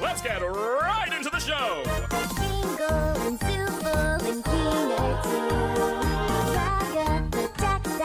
Let's get right into the show.